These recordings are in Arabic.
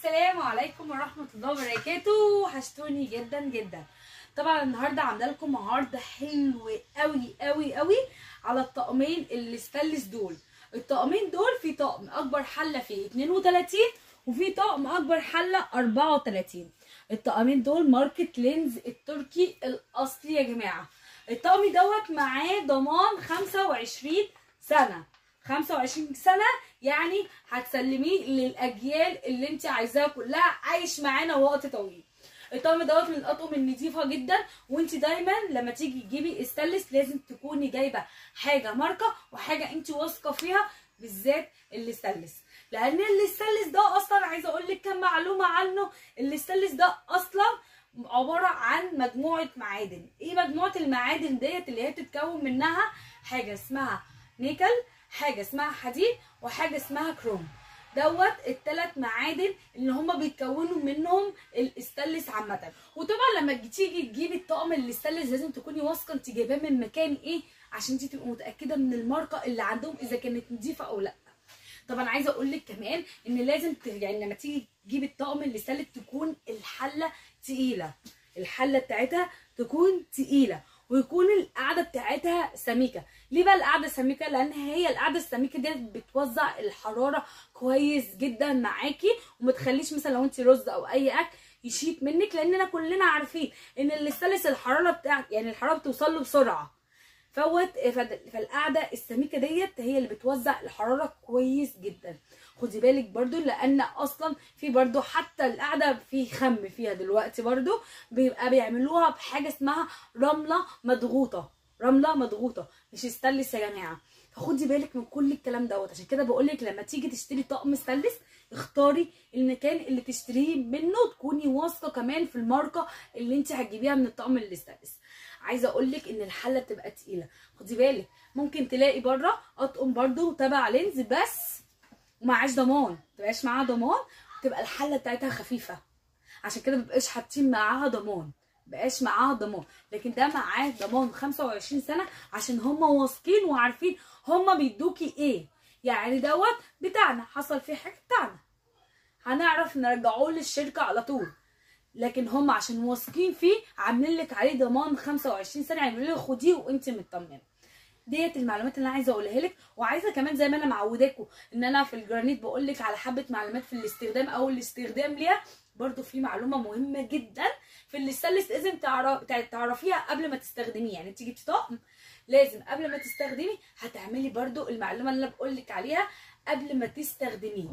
السلام عليكم ورحمة الله وبركاته. وحشتوني جدا جدا. طبعا النهارده عاملة لكم عرض حلو قوي قوي قوي على الطقمين اللي ستانلس دول. الطقمين دول في طقم أكبر حلة فيه 32 وفي طقم أكبر حلة 34 الطقمين دول ماركة لينز التركي الأصلي يا جماعة. الطقم دوت معاه ضمان 25 سنة. 25 سنة يعني هتسلميه للأجيال اللي انت عايزاها كلها. عايش معانا وقت طويل. الطقم دوت من الأطقم النظيفة جدا. وانت دايما لما تيجي تجيبي استانلس لازم تكوني جايبة حاجة ماركة وحاجة انت واثقة فيها بالذات الاستانلس. لأن الاستانلس ده أصلا عايزة أقول لك كام معلومة عنه. الاستانلس ده أصلا عبارة عن مجموعة معادن. إيه مجموعة المعادن ديت اللي هي بتتكون منها حاجة اسمها نيكل حاجة اسمها حديد وحاجة اسمها كروم. دوت الثلاث معادن اللي هما بيتكونوا منهم الاستانلس عامة. وطبعا لما تيجي تجيبي الطقم الاستانلس لازم تكوني واثقة انت جايباه من مكان إيه عشان انت تبقي متأكدة من الماركة اللي عندهم إذا كانت نظيفه أو لأ. طبعا عايزة أقول لك كمان إن لازم ت... يعني لما تيجي تجيبي الطقم الاستانلس تكون الحلة تقيلة. الحلة بتاعتها تكون تقيلة. ويكون القعدة بتاعتها سميكة. ليه بقى القعدة سميكة؟ لأن هي القعدة السميكة دي بتوزع الحرارة كويس جدا معاكي وما تخليش مثلا لو انت رز أو أي أكل يشيط منك لاننا كلنا عارفين إن الاستانلس الحرارة بتاع يعني الحرارة بتوصل له بسرعة. فوت فالقعدة السميكة ديت هي اللي بتوزع الحرارة كويس جدا. خدي بالك برضو لأن أصلا في برضو حتى القعدة في خم فيها دلوقتي برضو بيبقى بيعملوها بحاجة اسمها رملة مضغوطة. رملة مضغوطة مش استانلس يا جماعة. فخدي بالك من كل الكلام دوت. عشان كده بقول لك لما تيجي تشتري طقم استانلس اختاري المكان اللي تشتريه منه تكوني واثقة كمان في الماركة اللي انت هتجيبيها من الطقم الاستانلس عايزة أقول لك ان الحلة بتبقى تقيلة. خدي بالك ممكن تلاقي بره أطقم برده تبع لينز بس ومعهاش ضمان. متبقاش معاها ضمان. تبقى الحلة بتاعتها خفيفة. عشان كده مبقاش حاطين معاها ضمان. مبقاش معاها ضمان. لكن ده معاه ضمان 25 سنة عشان هم واثقين وعارفين هم بيدوكي إيه. يعني دوت بتاعنا. حصل فيه حاجة بتاعنا. هنعرف نرجعوه للشركة على طول. لكن هم عشان واثقين فيه عاملين لك عليه ضمان 25 سنة. يعملوا لك خديه وانت مطمنة. ديت المعلومات اللي أنا عايزة أقولها لك وعايزة كمان زي ما أنا معوداكم إن أنا في الجرانيت بقول لك على حبة معلومات في الاستخدام أو الاستخدام ليها. برضو في معلومة مهمة جدا في الاستانلس لازم تعرف تعرفيها قبل ما تستخدميه. يعني تيجي طقم لازم قبل ما تستخدمي هتعملي برضو المعلومة اللي أنا بقول لك عليها قبل ما تستخدميه.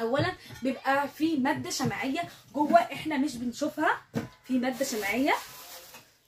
اولا بيبقى في مادة شمعية جوه إحنا مش بنشوفها في مادة شمعية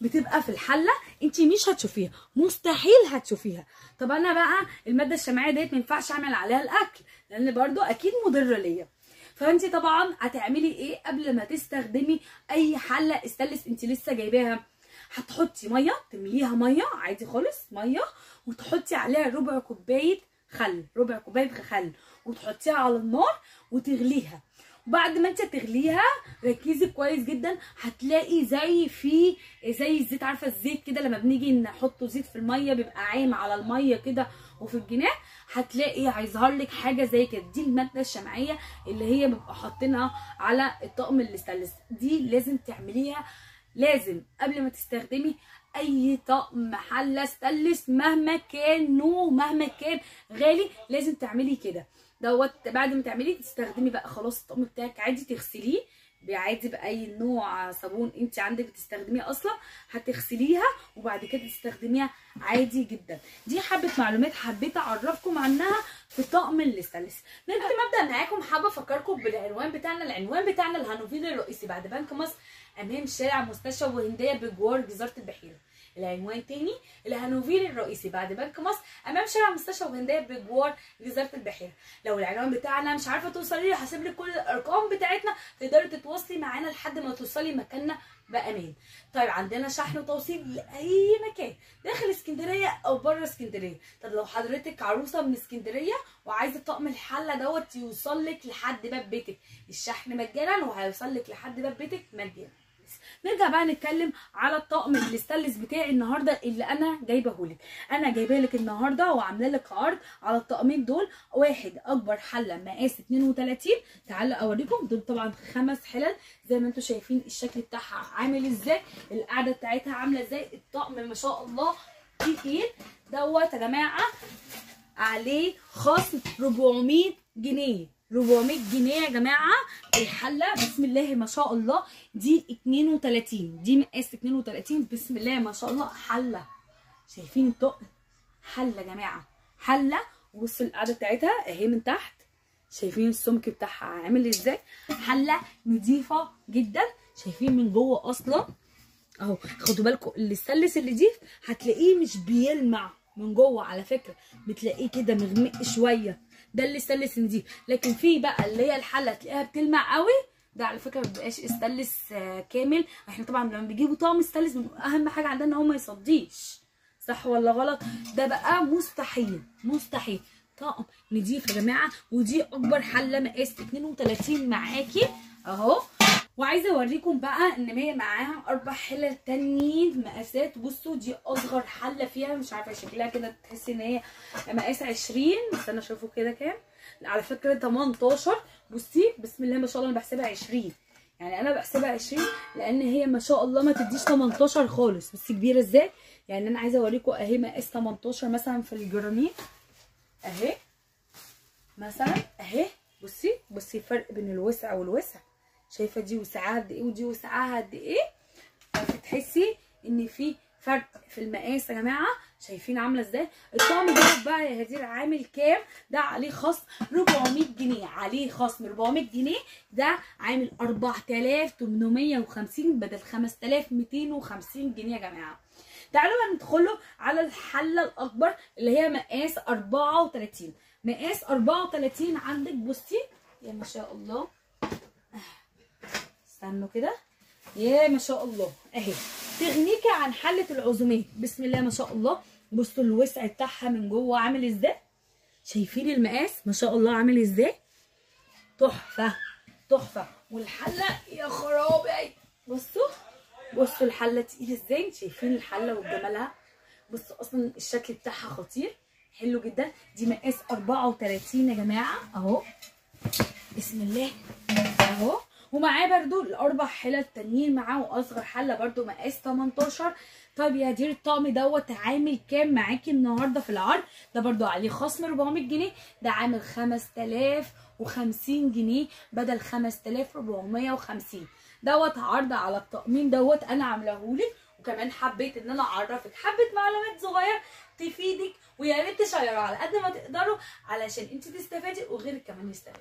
بتبقى في الحلة انت مش هتشوفيها مستحيل هتشوفيها. طب أنا بقى المادة الشمعية ديت ما ينفعش أعمل عليها الأكل لأن برضو أكيد مضرة ليا. فانت طبعا هتعملي إيه قبل ما تستخدمي أي حلة؟ استانلس انت لسه جايباها. هتحطي مية تمليها مية عادي خالص مية وتحطي عليها ربع كوباية خل ربع كوباية خل وتحطيها على النار وتغليها. وبعد ما انت تغليها ركزي كويس جدا. هتلاقي زي في زي الزيت عارفة الزيت كده لما بنيجي نحطه زيت في المية بيبقى عايم على المية كده وفي الجناح هتلاقي هيظهر لك حاجة زي كده. دي المادة الشمعية اللي هي بيبقى حاطينها على الطقم الاستانلس دي لازم تعمليها. لازم قبل ما تستخدمي أي طقم حله استانلس مهما كان نوع مهما كان غالي لازم تعملي كده. دوت بعد ما تعملي تستخدمي بقى خلاص الطقم بتاعك عادي تغسليه. عادي بأي نوع صابون انت عندك بتستخدميه أصلا هتغسليها وبعد كده تستخدميها عادي جدا. دي حبة معلومات حبيت أعرفكم عنها في طقم الاستانلس قبل ما أبدأ معاكم حابة أفكركم بالعنوان بتاعنا. العنوان بتاعنا الهانوفيل الرئيسي بعد بنك مصر أمام شارع مستشفى وهندية بجوار جزيره البحيرة. العنوان تاني الهانوفيل الرئيسي بعد بنك مصر أمام شارع مستشفى وهندية بجوار جزيره البحيرة. لو العنوان بتاعنا مش عارفة توصلي له هسيب لك كل الأرقام بتاعتنا تقدري تتواصلي معانا لحد ما توصلي مكاننا بأمان. طيب عندنا شحن وتوصيل لأي مكان داخل اسكندرية أو بره اسكندرية. طب لو حضرتك عروسة من اسكندرية وعايزة طقم الحلة دوت يوصل لك لحد باب بيتك. الشحن مجانا وهيوصل لك لحد باب بيتك مجانا. نرجع بقى نتكلم على الطقم الاستانلس بتاعي النهارده اللي أنا جايبه لك. أنا جايبه لك النهارده وعامله لك عرض على الطقمين دول. واحد أكبر حلة مقاس 32 تعالوا أوريكم. دول طبعا خمس حلل. زي ما أنتم شايفين الشكل بتاعها عامل إزاي. القعدة بتاعتها عاملة إزاي. الطقم ما شاء الله تقيل. دوت يا جماعة عليه خصم 400 جنيه. 400 جنيه يا جماعة. الحلة بسم الله ما شاء الله. دي 32 دي مقاس 32 بسم الله ما شاء الله. حلة. شايفين الطقم؟ حلة يا جماعة. حلة. وبصوا القعدة بتاعتها اهي من تحت. شايفين السمك بتاعها عامل إزاي؟ حلة نظيفة جدا. شايفين من جوه أصلا؟ اهو خدوا بالكم اللي دي هتلاقيه مش بيلمع من جوه على فكرة. بتلاقيه كده مغمق شوية. ده اللي استانلس دي لكن في بقى اللي هي الحلة تلاقيها بتلمع قوي. ده على فكرة ما بيبقاش استانلس آه، كامل. إحنا طبعا لما بيجيبوا طقم استانلس أهم حاجة عندنا إن هو ما يصديش. صح ولا غلط؟ ده بقى مستحيل مستحيل. طقم نضيف يا جماعة. ودي أكبر حلة مقاس 32 معاكي. أهو. وعايزة أوريكم بقى إن هي معاها أربع حلل تانيين مقاسات. بصوا دي أصغر حلة فيها مش عارفة شكلها كده تحسي إن هي مقاس 20 استنى أشوفه كده كام. على فكرة 18 بصي بسم الله ما شاء الله أنا بحسبها 20 يعني أنا بحسبها 20 لأن هي ما شاء الله ما تديش 18 خالص. بس كبيرة إزاي؟ يعني أنا عايزة أوريكم أهي مقاس 18 مثلا في الجرانيت أهي. مثلا أهي. بصي بصي الفرق بين الوسع والوسع. شايفة دي وسعها قد إيه ودي وسعها قد إيه؟ فتحسي إن في فرق في المقاس يا جماعة. شايفين عاملة إزاي؟ الطقم ده بقى يا هدير عامل كام؟ ده عليه خصم 400 جنيه. عليه خصم 400 جنيه. ده عامل 4850 بدل 5250 جنيه يا جماعة. تعالوا ندخلوا على الحلة الأكبر اللي هي مقاس 34 مقاس 34 عندك؟ بصي يا ما شاء الله. استنوا كده. يا ما شاء الله. اهي. تغنيكي عن حلة العزومات بسم الله ما شاء الله. بصوا الوسع بتاعها من جوه عامل إزاي. شايفين المقاس؟ ما شاء الله عامل إزاي. تحفة. تحفة. والحلة يا خرابي. بصوا. بصوا الحلة تقيله إزاي. شايفين الحلة وجمالها بصوا أصلا الشكل بتاعها خطير. حلو جدا. دي مقاس 34 يا جماعة. اهو. بسم الله. اهو. ومعاه برضو الأربع حلل التانيين معاه وأصغر حلة برضو مقاس 18 طيب يا دير الطقم دوت عامل كام معاكي النهارده في العرض؟ ده برضو عليه خصم 400 جنيه ده عامل 5050 جنيه بدل 5450 دوت عرض على الطقمين دوت أنا عاملاهولك وكمان حبيت إن أنا أعرفك حبة معلومات صغيرة تفيدك ويا ريت تشيروا على قد ما تقدروا علشان أنت تستفادي وغيرك كمان يستفاد.